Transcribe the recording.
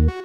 you.